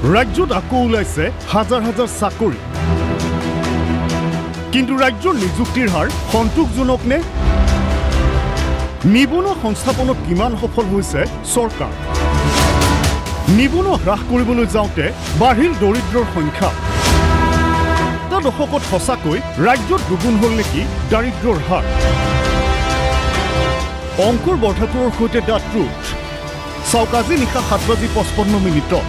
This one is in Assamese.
ৰাজ্যত আকৌ ওলাইছে হাজাৰ হাজাৰ চাকৰি। কিন্তু ৰাজ্যৰ নিযুক্তিৰ হাৰ সন্তোষজনক নে? নিবনুৱা সংস্থাপনত কিমান সফল হৈছে চৰকাৰ? নিবনুৱা হ্ৰাস কৰিবলৈ যাওঁতে বাঢ়িল দৰিদ্ৰৰ সংখ্যা। এটা দশকত সঁচাকৈ ৰাজ্যত দুগুণ হ'ল নেকি দাৰিদ্ৰৰ হাৰ? অংকুৰ বৰঠাকুৰৰ সৈতে দ্য ট্ৰুথ। চাওক আজি নিশা সাত বাজি পঁচপন্ন মিনিটত।